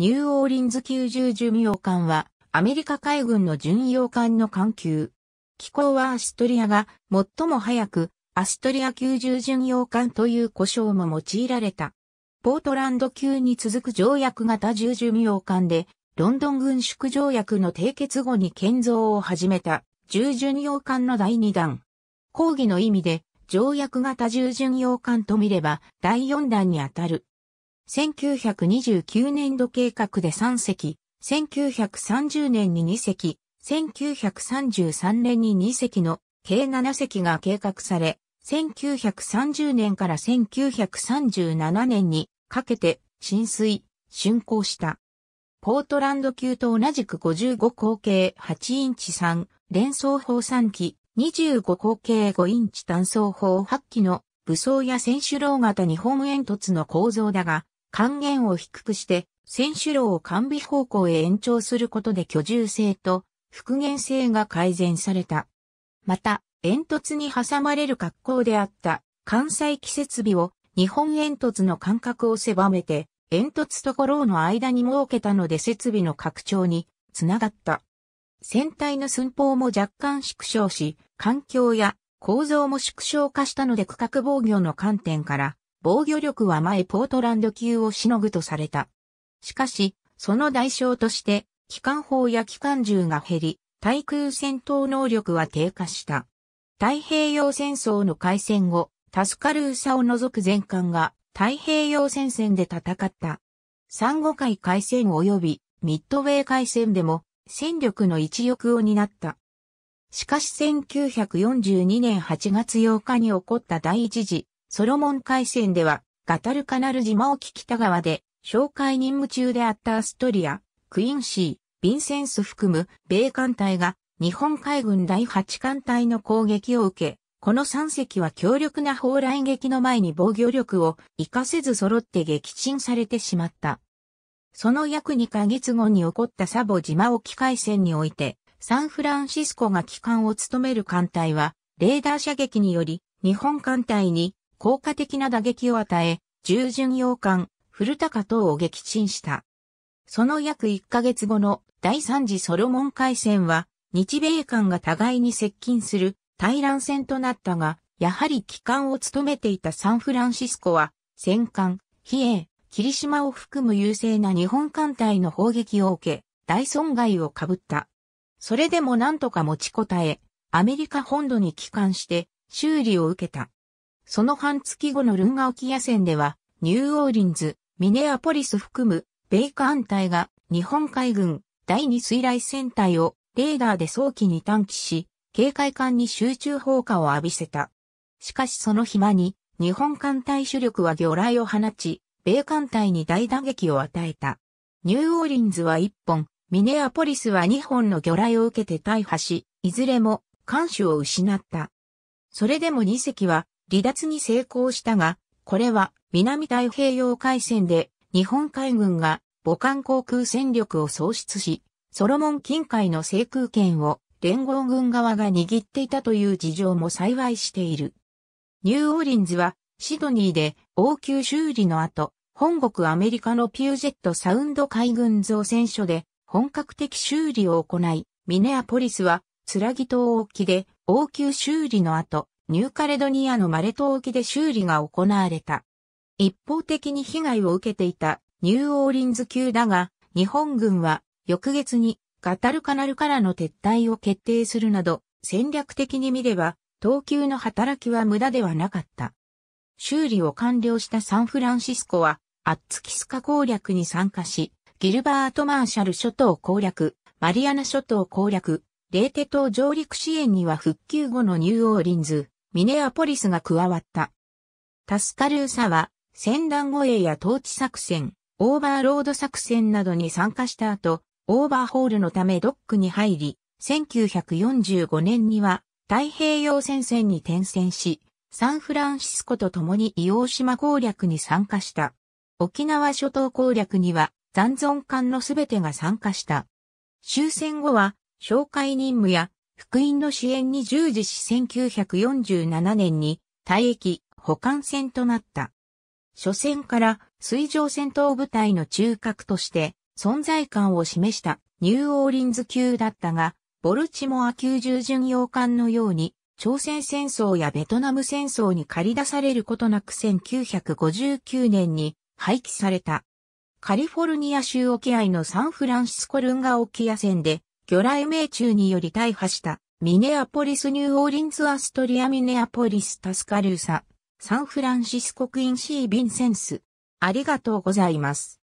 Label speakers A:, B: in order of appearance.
A: ニューオーリンズ90巡洋艦は、アメリカ海軍の巡洋艦の艦級。機構はアストリアが最も早く、アストリア90巡洋艦という故障も用いられた。ポートランド級に続く条約型10巡洋艦で、ロンドン軍縮条約の締結後に建造を始めた10巡洋艦の第2弾。講義の意味で、条約型10巡洋艦と見れば第4弾にあたる。1929年度計画で3隻、1930年に2隻、1933年に2隻の計7隻が計画され、1930年から1937年にかけて浸水、竣工した。ポートランド級と同じく55口径8インチ3連装砲3機、25口径5インチ単装砲8機の武装や選手楼型日本煙突の構造だが、還元を低くして選手炉を完備方向へ延長することで居住性と復元性が改善された。また、煙突に挟まれる格好であった関西機設備を日本煙突の間隔を狭めて煙突とローの間に設けたので設備の拡張につながった。船体の寸法も若干縮小し、環境や構造も縮小化したので区画防御の観点から防御力は前ポートランド級をしのぐとされた。しかし、その代償として、機関砲や機関銃が減り、対空戦闘能力は低下した。太平洋戦争の開戦後、タスカルーサを除く全艦が太平洋戦線で戦った。三五海海戦及びミッドウェー海戦でも戦力の一翼を担った。しかし1942年8月8日に起こった第一次ソロモン海戦ではガタルカナル島沖北側で紹介任務中であったアストリア、クインシー、ヴィンセンス含む米艦隊が日本海軍第8艦隊の攻撃を受け、この3隻は強力な砲雷撃の前に防御力を活かせず揃って撃沈されてしまった。その約2ヶ月後に起こったサボ島沖海戦において、サンフランシスコが機関を務める艦隊は、レーダー射撃により、日本艦隊に効果的な打撃を与え、従巡洋艦、古高等を撃沈した。その約1ヶ月後の第3次ソロモン海戦は、日米間が互いに接近する対乱戦となったが、やはり機関を務めていたサンフランシスコは、戦艦、比叡、霧島を含む優勢な日本艦隊の砲撃を受け、大損害を被った。それでも何とか持ちこたえ、アメリカ本土に帰還して修理を受けた。その半月後のルンガ沖野戦では、ニューオーリンズ、ミネアポリス含む、米艦隊が日本海軍第二水雷戦隊をレーダーで早期に探知し、警戒艦に集中砲火を浴びせた。しかしその暇に、日本艦隊主力は魚雷を放ち、米艦隊に大打撃を与えた。ニューオーリンズは1本、ミネアポリスは2本の魚雷を受けて大破し、いずれも艦首を失った。それでも2隻は離脱に成功したが、これは南太平洋海戦で日本海軍が母艦航空戦力を喪失し、ソロモン近海の制空権を連合軍側が握っていたという事情も幸いしている。ニューオーリンズはシドニーで応急修理の後、本国アメリカのピュージェットサウンド海軍造船所で本格的修理を行い、ミネアポリスは、ツラギ島沖で応急修理の後、ニューカレドニアのマレ島沖で修理が行われた。一方的に被害を受けていたニューオーリンズ級だが、日本軍は翌月にガタルカナルからの撤退を決定するなど、戦略的に見れば、東急の働きは無駄ではなかった。修理を完了したサンフランシスコは、アッツキスカ攻略に参加し、ギルバート・マーシャル諸島攻略、マリアナ諸島攻略、レーテ島上陸支援には復旧後のニューオーリンズ、ミネアポリスが加わった。タスカルーサは、戦乱護衛や統治作戦、オーバーロード作戦などに参加した後、オーバーホールのためドックに入り、1945年には太平洋戦線に転戦し、サンフランシスコと共に硫黄島攻略に参加した。沖縄諸島攻略には残存艦のすべてが参加した。終戦後は、紹介任務や福音の支援に従事し1947年に退役、保管船となった。初戦から水上戦闘部隊の中核として、存在感を示したニューオーリンズ級だったが、ボルチモア級従巡洋艦のように、朝鮮戦争やベトナム戦争に借り出されることなく1959年に廃棄された。カリフォルニア州沖合のサンフランシスコルンガ沖野線で魚雷命中により大破したミネアポリスニューオーリンズアストリアミネアポリスタスカルーササンフランシスコクインシー・ヴィンセンス。ありがとうございます。